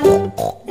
banana.